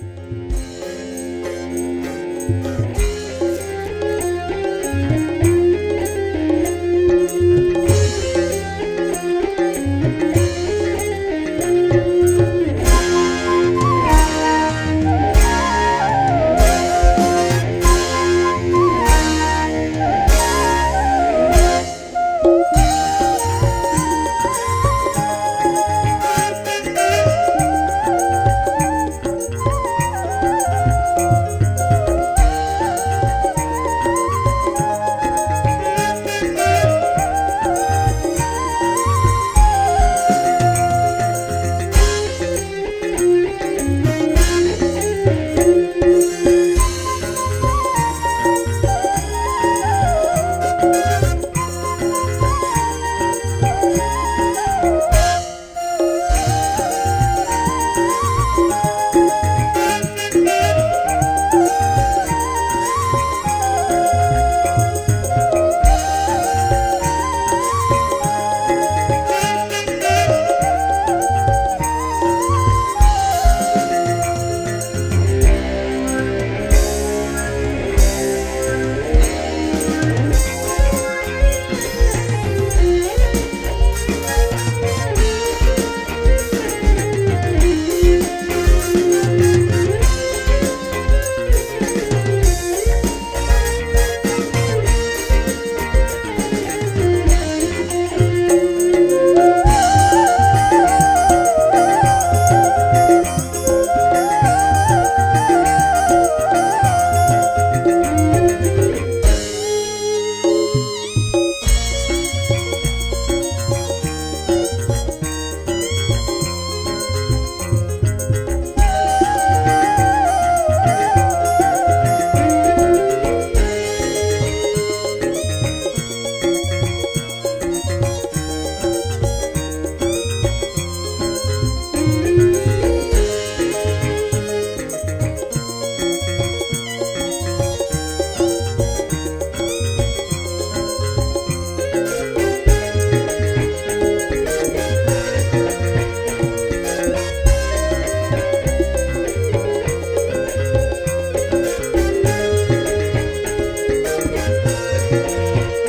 Bye. Música